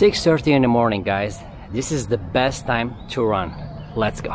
6.30 in the morning guys. This is the best time to run. Let's go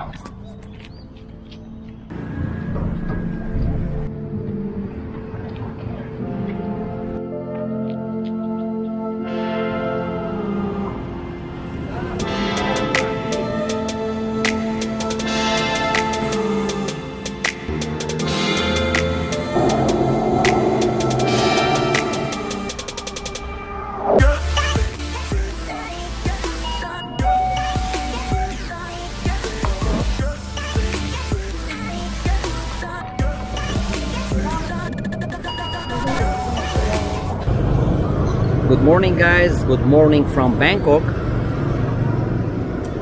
Good morning guys, good morning from Bangkok.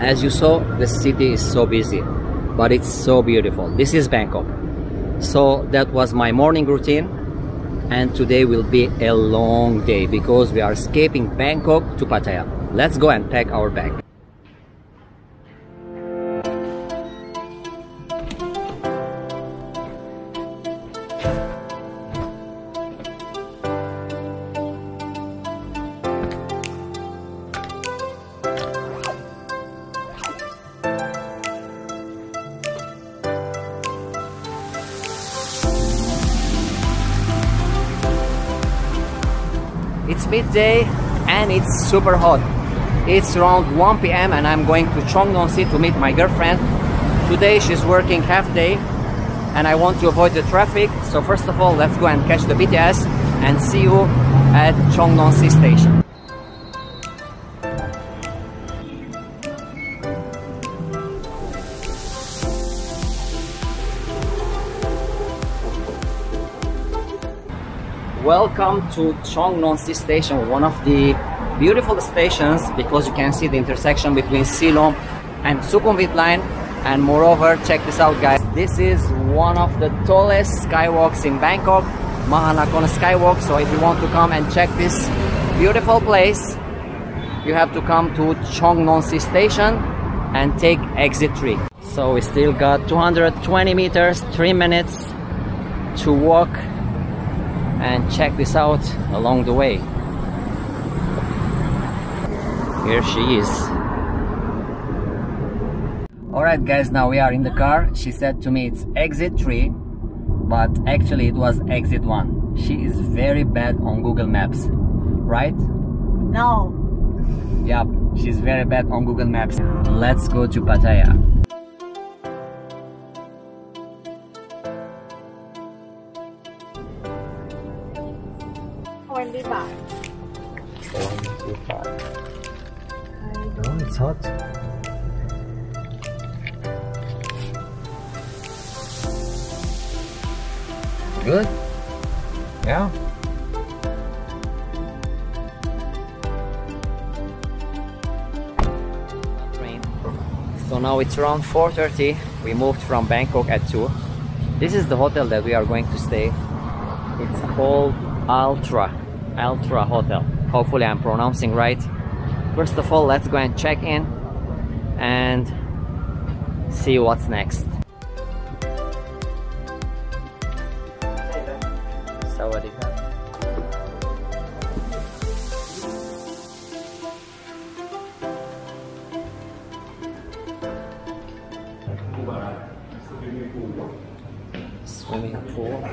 As you saw, the city is so busy, but it's so beautiful. This is Bangkok. So that was my morning routine and today will be a long day because we are escaping Bangkok to Pattaya. Let's go and pack our bag. It's midday and it's super hot. It's around 1 p.m. and I'm going to Chongnon to meet my girlfriend. Today she's working half day and I want to avoid the traffic. So first of all, let's go and catch the BTS and see you at Chongnon station. Welcome to Chongnonsi station, one of the beautiful stations because you can see the intersection between Silom and Sukhumvit line. And moreover check this out guys. This is one of the tallest skywalks in Bangkok Mahanakona skywalk. So if you want to come and check this beautiful place you have to come to Chongnonsi station and take exit 3 so we still got 220 meters 3 minutes to walk and check this out along the way here she is alright guys now we are in the car she said to me it's exit 3 but actually it was exit 1 she is very bad on Google Maps right? No. Yep, she's very bad on Google Maps. Let's go to Pattaya. Oh, it's hot. Good. Yeah. So now it's around 4.30. We moved from Bangkok at 2. This is the hotel that we are going to stay. It's called Altera. Altera Hotel. Hopefully I'm pronouncing right. First of all, let's go and check in and see what's next. Swimming pool.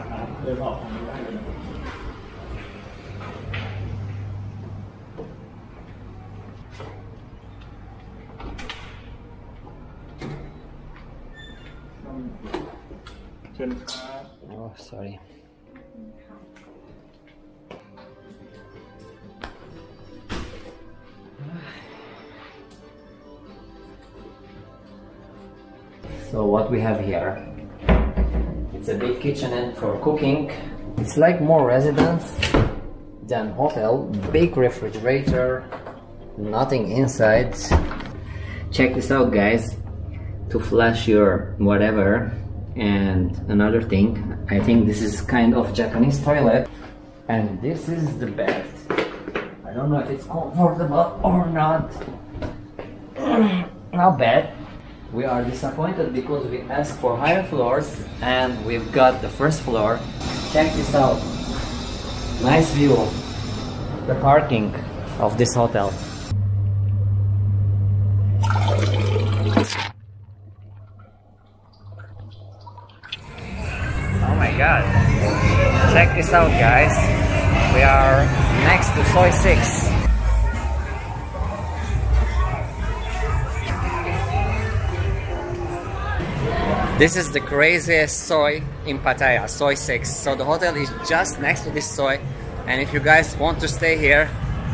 Oh, sorry. So what we have here, it's a big kitchenette for cooking. It's like more residence than hotel. Big refrigerator, nothing inside. Check this out guys, to flush your whatever. And another thing, I think this is kind of Japanese toilet. And this is the bed. I don't know if it's comfortable or not. Not bad. We are disappointed because we asked for higher floors and we've got the first floor. Check this out. Nice view. Of the parking of this hotel. Out guys. We are next to Soi 6. This is the craziest soi in Pattaya, Soi 6. So the hotel is just next to this soi and if you guys want to stay here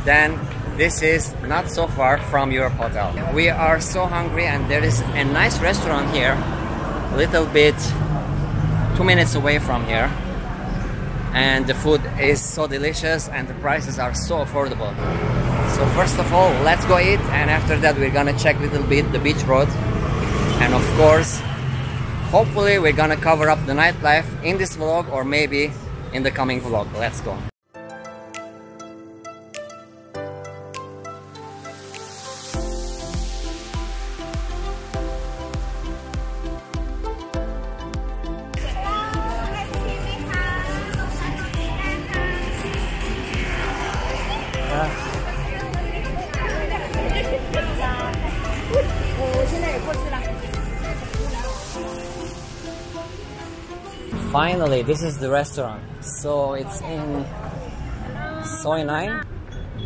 then this is not so far from your hotel. We are so hungry and there is a nice restaurant here a little bit two minutes away from here and the food is so delicious and the prices are so affordable. So first of all let's go eat and after that we're gonna check a little bit the beach road. And of course hopefully we're gonna cover up the nightlife in this vlog or maybe in the coming vlog. Let's go Finally, this is the restaurant. So it's in Soi 9.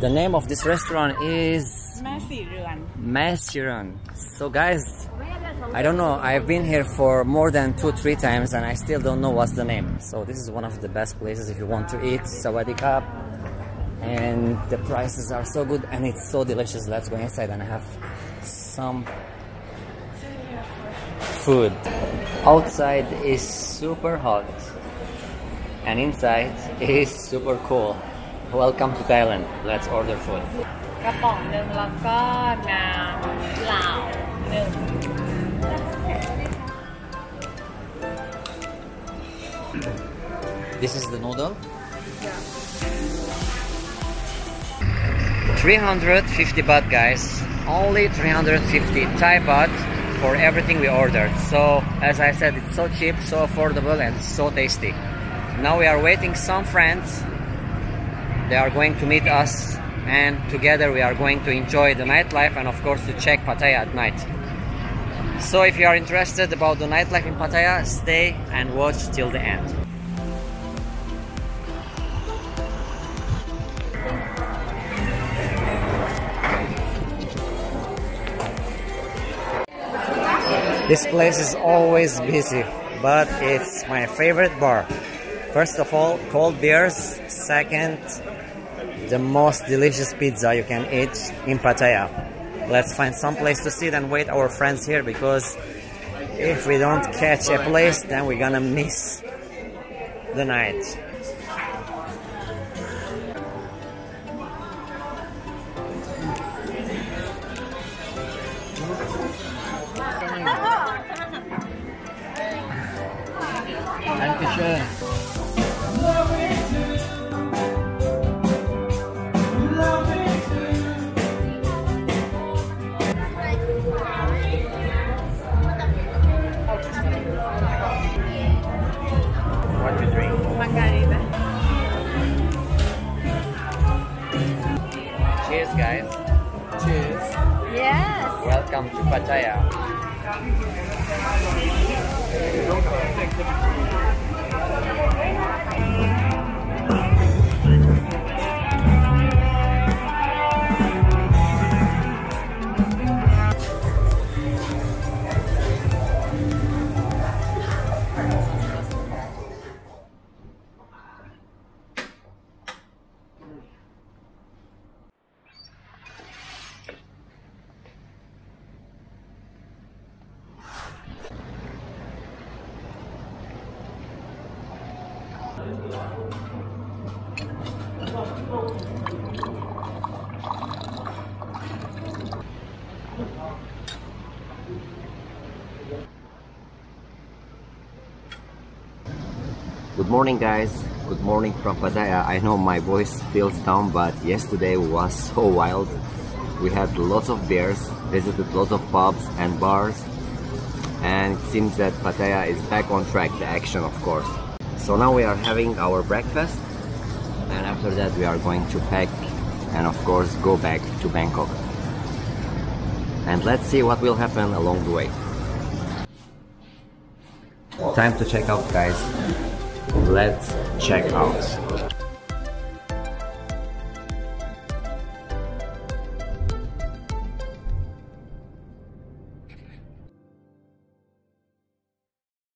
The name of this restaurant is Masiran. So guys, I don't know. I've been here for more than two, three times and I still don't know what's the name. So this is one of the best places if you want to eat. Sawadee And the prices are so good and it's so delicious. Let's go inside and have some food. Outside is super hot and inside is super cool. Welcome to Thailand. Let's order food. กระป๋องหนึ่งแล้วก็น้ำเปล่าหนึ่ง This is the noodle. 350 baht guys. Only 350 Thai baht for everything we ordered. So as I said, it's so cheap, so affordable and so tasty. Now we are waiting some friends. They are going to meet us and together we are going to enjoy the nightlife and of course to check Pattaya at night. So if you are interested about the nightlife in Pattaya, stay and watch till the end. This place is always busy, but it's my favorite bar. First of all, cold beers. Second, the most delicious pizza you can eat in Pattaya. Let's find some place to sit and wait our friends here because if we don't catch a place, then we're gonna miss the night. Dankeschön. What do you drink? Margarita. Cheers, guys. Cheers. Yes. Welcome to Pattaya. Don't think Thank you. Good morning guys, good morning from Pattaya. Uh, I know my voice feels down but yesterday was so wild. We had lots of beers, visited lots of pubs and bars and it seems that Pattaya is back on track, the action of course. So now we are having our breakfast and after that we are going to pack and of course go back to Bangkok. And let's see what will happen along the way. Time to check out guys. let's check out